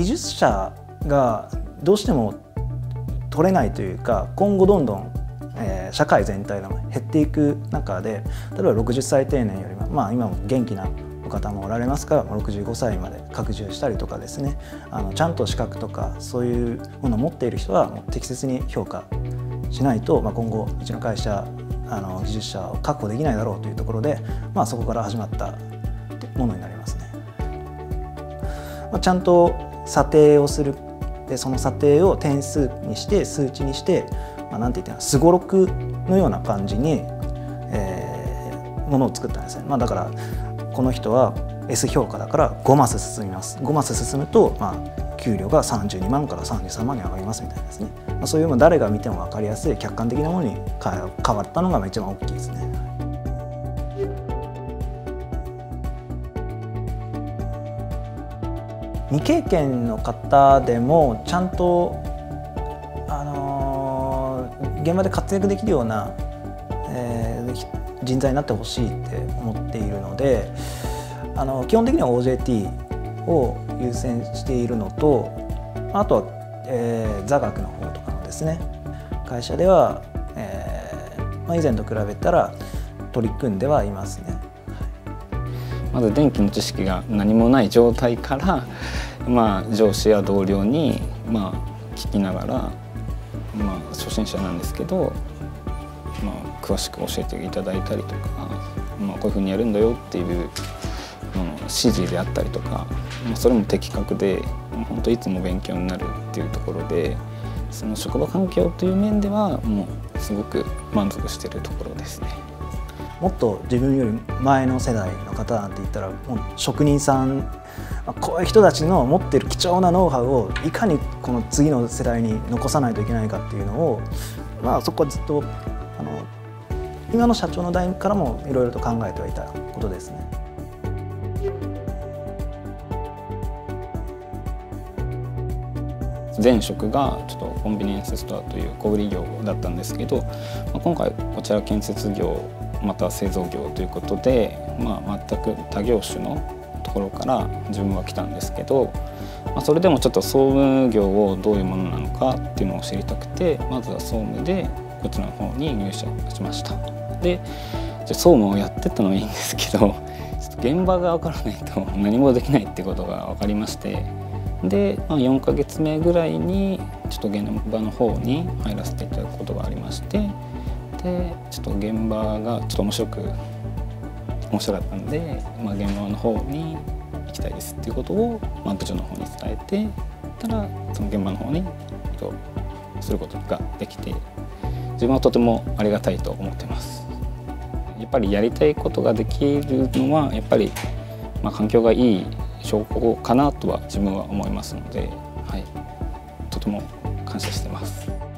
技術者がどうしても取れないというか今後どんどん、えー、社会全体が減っていく中で例えば60歳定年よりも、まあ、今も元気なお方もおられますから65歳まで拡充したりとかですねあのちゃんと資格とかそういうものを持っている人はもう適切に評価しないと、まあ、今後うちの会社あの技術者を確保できないだろうというところで、まあ、そこから始まったものになりますね。まあ、ちゃんと査定をするでその査定を点数にして数値にして、まあ、て言ってすごろくのような感じに、えー、ものを作ったんですね。まあ、だからこの人は S 評価だから5マス進みます5マス進むと、まあ、給料が32万から33万に上がりますみたいなですね、まあ、そういうの誰が見ても分かりやすい客観的なものに変わったのが一番大きいですね。未経験の方でもちゃんと、あのー、現場で活躍できるような、えー、人材になってほしいって思っているのであの基本的には OJT を優先しているのとあとは、えー、座学の方とかのですね会社では、えーまあ、以前と比べたら取り組んではいますね。まず電気の知識が何もない状態から、まあ、上司や同僚に、まあ、聞きながら、まあ、初心者なんですけどまあ、詳しく教えていただいたりとか、まあ、こういうふうにやるんだよっていう、うん、指示であったりとか、まあ、それも的確で本当いつも勉強になるっていうところでその職場環境という面ではもうすごく満足しているところですね。もっと自分より前の世代の方なんて言ったらもう職人さんこういう人たちの持ってる貴重なノウハウをいかにこの次の世代に残さないといけないかっていうのを、まあ、そこはずっとあの今の社長の代からもいろいろと考えてはいたことですね。前職がちょっとコンビニエンスストアという小売業だったんですけど、今回こちら建設業また製造業ということで、まあ、全く他業種のところから自分は来たんですけど、まあ、それでもちょっと総務業をどういうものなのかっていうのを知りたくてまずは総務でこっちの方に入社しました。でじゃ総務をやってたのはいいんですけどちょっと現場が分からないと何もできないってことが分かりましてで、まあ、4ヶ月目ぐらいにちょっと現場の方に入らせていただくことがありましてでと現場がちょっと面白く面白かったんで、まあ、現場の方に行きたいですっていうことを、まあ、部長の方に伝えてたらその現場の方にすることができて自分はとてもありがたいと思ってますやっぱりやりたいことができるのはやっぱり、まあ、環境がいい証拠かなとは自分は思いますので、はい、とても感謝してます。